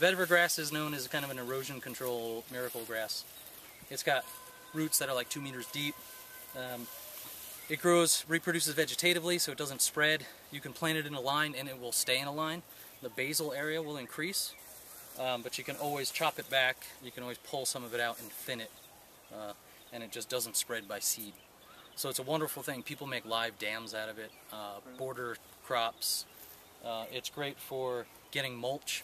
Vetiver grass is known as kind of an erosion control miracle grass. It's got roots that are like two meters deep. Um, it grows, reproduces vegetatively so it doesn't spread. You can plant it in a line and it will stay in a line. The basal area will increase, um, but you can always chop it back. You can always pull some of it out and thin it, uh, and it just doesn't spread by seed. So it's a wonderful thing. People make live dams out of it, uh, border crops. Uh, it's great for getting mulch.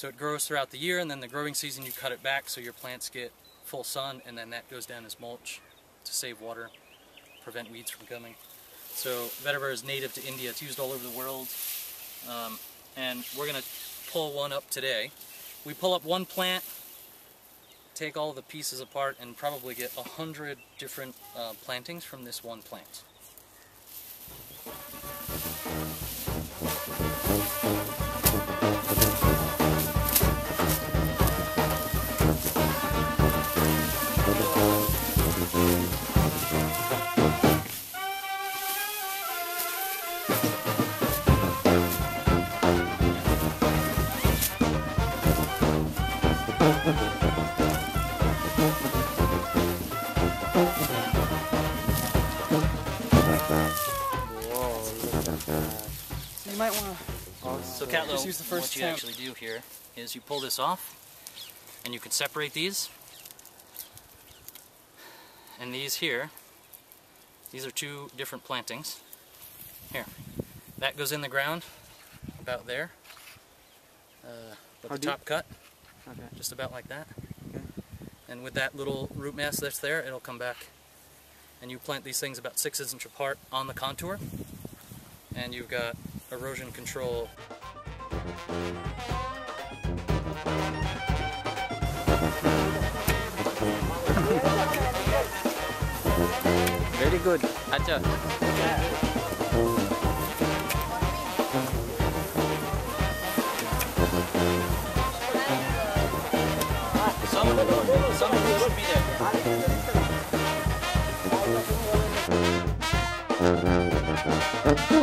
So it grows throughout the year, and then the growing season you cut it back so your plants get full sun, and then that goes down as mulch to save water, prevent weeds from coming. So vetiver is native to India. It's used all over the world. Um, and we're going to pull one up today. We pull up one plant, take all the pieces apart and probably get a hundred different uh, plantings from this one plant. So you might want to. So Catlo, Just use the first what you actually do here is you pull this off, and you can separate these. And these here, these are two different plantings. Here, that goes in the ground, about there. Uh, with How the top cut, Okay. just about like that. Okay. And with that little root mass that's there, it'll come back. And you plant these things about six inches apart on the contour, and you've got erosion control Very good. Acha. Some, some